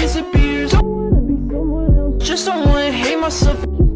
disappears. I wanna be someone else. Just don't wanna hate myself.